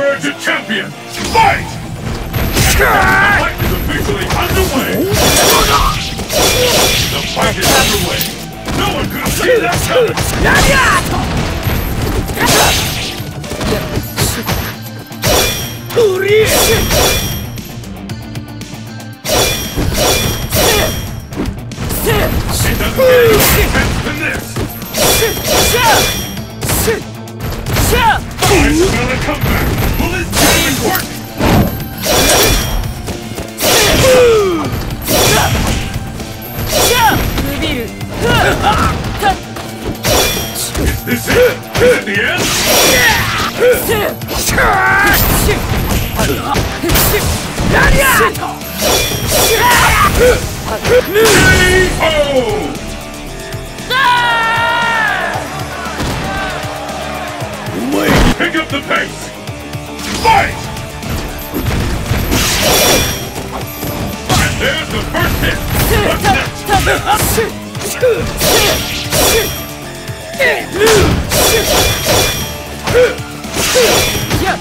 emerge a champion! Fight! The fight is officially underway! The fight is underway! No one could see that coming! It doesn't get any more intense than this! I smell a comeback! Is this? Is it the end? Yeah! Oh! Pick up the pace! Fight! And there's the first hit! What's next? Nugget!